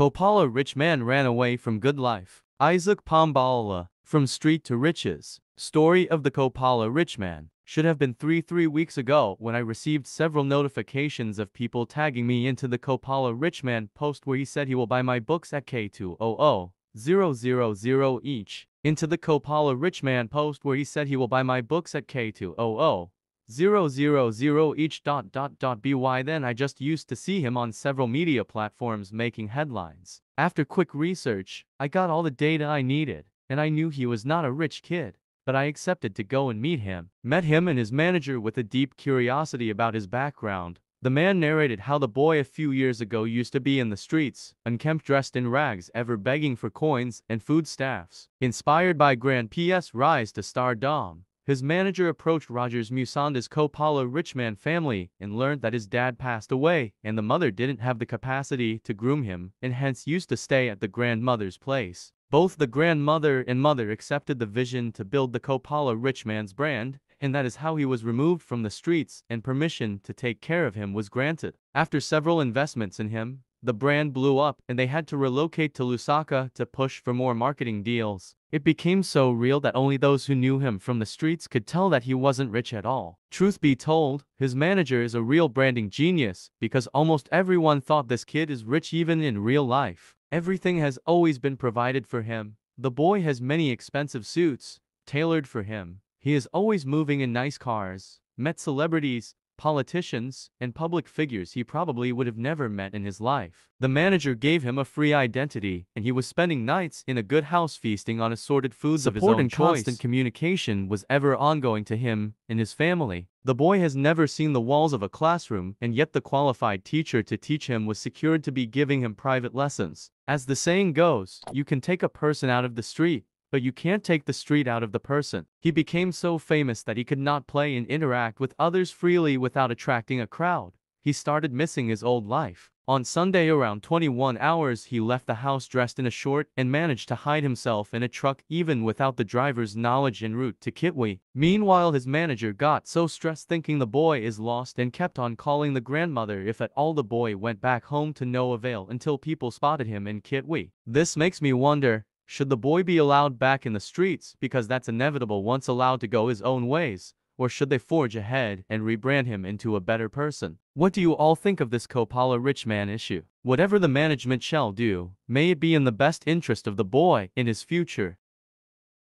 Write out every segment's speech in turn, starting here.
Kopala rich man ran away from good life. Isaac Pambala, From Street to Riches. Story of the Kopala rich man. Should have been 3 3 weeks ago when I received several notifications of people tagging me into the Kopala rich man post where he said he will buy my books at K200 000 each. Into the Kopala rich man post where he said he will buy my books at K200 000 each dot dot dot by then I just used to see him on several media platforms making headlines. After quick research, I got all the data I needed, and I knew he was not a rich kid. But I accepted to go and meet him. Met him and his manager with a deep curiosity about his background. The man narrated how the boy a few years ago used to be in the streets, unkempt dressed in rags ever begging for coins and food staffs. Inspired by Grand P's rise to stardom, his manager approached Rogers Musanda's Kopala Richman family and learned that his dad passed away and the mother didn't have the capacity to groom him and hence used to stay at the grandmother's place. Both the grandmother and mother accepted the vision to build the Kopala Richman's brand, and that is how he was removed from the streets and permission to take care of him was granted. After several investments in him, the brand blew up and they had to relocate to Lusaka to push for more marketing deals. It became so real that only those who knew him from the streets could tell that he wasn't rich at all. Truth be told, his manager is a real branding genius because almost everyone thought this kid is rich even in real life. Everything has always been provided for him. The boy has many expensive suits, tailored for him. He is always moving in nice cars, met celebrities, politicians, and public figures he probably would have never met in his life. The manager gave him a free identity, and he was spending nights in a good house feasting on assorted foods Support of his own and choice. constant communication was ever ongoing to him and his family. The boy has never seen the walls of a classroom, and yet the qualified teacher to teach him was secured to be giving him private lessons. As the saying goes, you can take a person out of the street, but you can't take the street out of the person. He became so famous that he could not play and interact with others freely without attracting a crowd. He started missing his old life. On Sunday around 21 hours he left the house dressed in a short and managed to hide himself in a truck even without the driver's knowledge en route to Kitwe. Meanwhile his manager got so stressed thinking the boy is lost and kept on calling the grandmother if at all the boy went back home to no avail until people spotted him in Kitwe. This makes me wonder, should the boy be allowed back in the streets because that's inevitable once allowed to go his own ways? Or should they forge ahead and rebrand him into a better person? What do you all think of this Kopala rich man issue? Whatever the management shall do, may it be in the best interest of the boy in his future.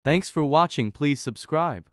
Thanks for watching please subscribe.